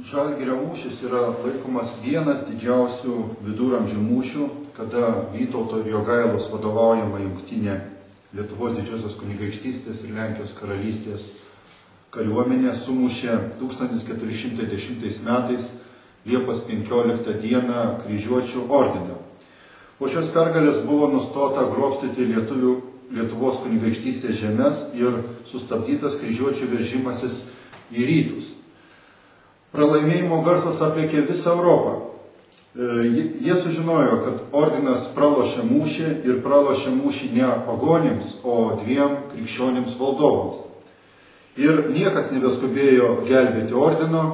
Žalgirio mūšis yra laikomas vienas didžiausių viduramžių mūšių, kada Vytauto ir Jogailos vadovaujama jungtinė Lietuvos didžiosios kunigaikštystės ir Lenkijos karalystės kariuomenė sumušė 1410 metais Liepos 15 dieną kryžiuočių ordiną. Po šios pergalės buvo nustota grobstyti lietuvių, Lietuvos kunigaikštystės žemės ir sustabdytas kryžiuočių veržimasis į rytus. Pralaimėjimo garsas apliekė visą Europą. E, jie sužinojo, kad ordinas pralošė mūšį ir pralošė mūšį ne pagonims, o dviem krikščionims valdovams. Ir niekas nebeskubėjo gelbėti ordino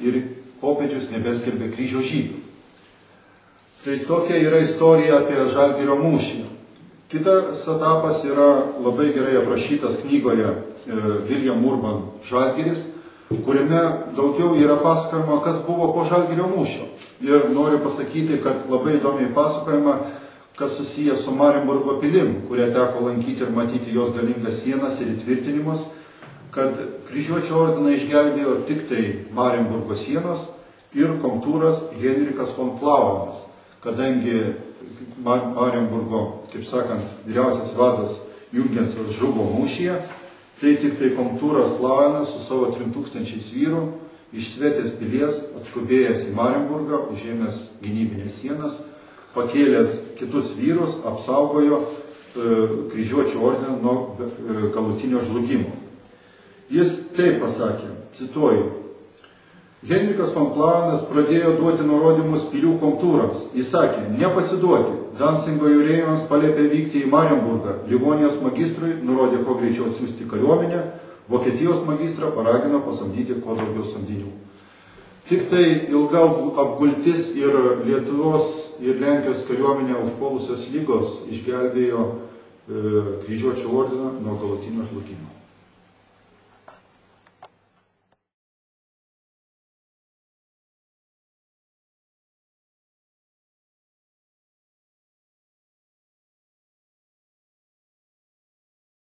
ir popiežius nebeskelbė kryžio žygių. Tai tokia yra istorija apie Žalgirio mūšį. Kitas etapas yra labai gerai aprašytas knygoje e, William Urban Žalgiris kuriame daugiau yra pasakojama, kas buvo po Žalgirio mūšio. Ir noriu pasakyti, kad labai įdomiai pasakojama, kas susiję su Marienburgo pilim, kurią teko lankyti ir matyti jos galingas sienas ir įtvirtinimus, kad kryžiuočio ordiną išgelbėjo tik tai Marienburgo sienos ir komtūras Henrikas von Plauenas, kadangi Marienburgo, kaip sakant, vyriausias vadas Jungensas žuvo mūšyje, Tai tik tai komtūras Plauenas su savo 3000 vyrų iš Svetės pilies atskubėjęs į Marienburgą, užėmęs gynybinės sienas, pakėlęs kitus vyrus, apsaugojo e, kryžiuočio ordiną nuo e, galutinio žlugimo. Jis taip pasakė, cituoju, Henrikas von Plauenas pradėjo duoti nurodymus pilių komtūrams. Jis sakė, nepasiduoti, Dancingo jūrėjams palėpė vykti į Marienburgą. Livonijos magistrui nurodė kuo greičiau atsiųsti kariuomenę, Vokietijos magistrą paragino pasamdyti kuo daugiau samdinių. Tik tai ilga apgultis ir Lietuvos ir Lenkijos kariuomenė užpolusios lygos išgelbėjo e, kryžiuočio ordiną nuo galutinio žlugimo.